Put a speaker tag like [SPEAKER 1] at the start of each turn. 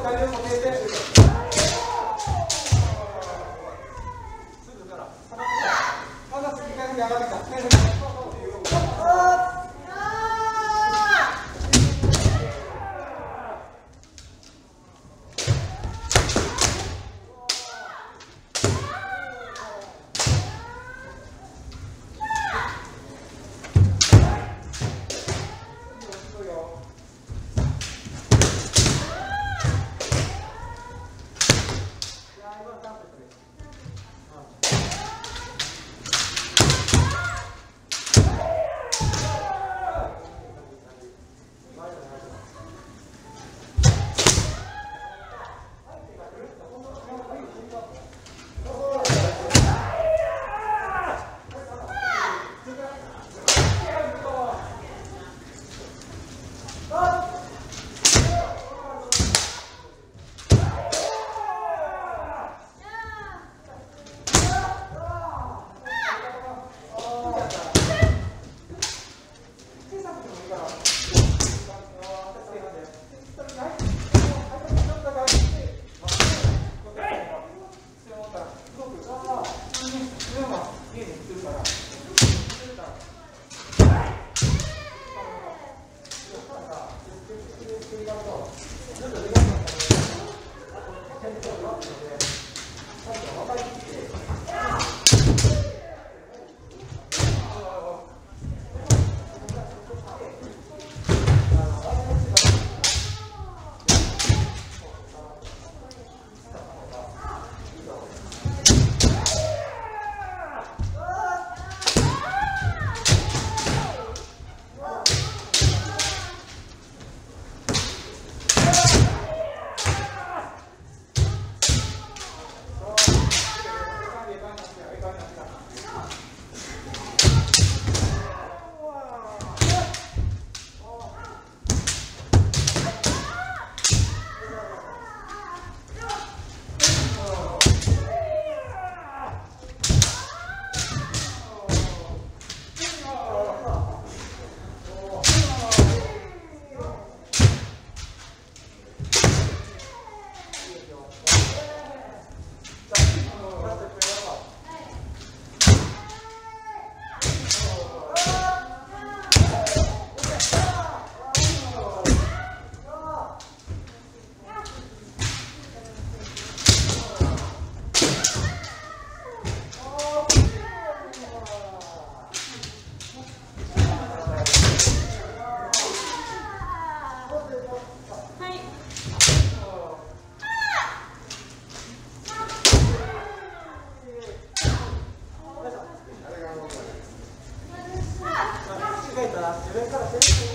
[SPEAKER 1] すぐから。だら上がってきた。の方が丁寧にするから。la, se